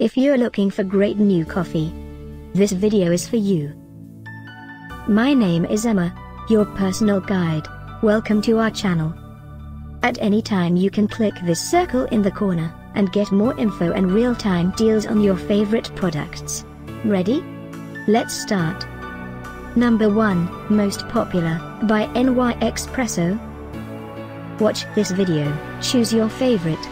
If you're looking for great new coffee, this video is for you. My name is Emma, your personal guide. Welcome to our channel. At any time you can click this circle in the corner, and get more info and real-time deals on your favorite products. Ready? Let's start. Number 1, Most Popular, by NYXpresso. Watch this video, choose your favorite.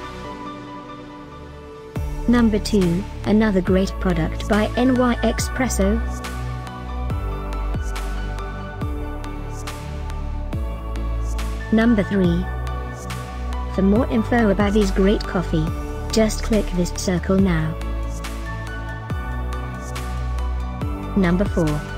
Number 2, another great product by NYXpresso. Number 3. For more info about these great coffee, just click this circle now. Number 4.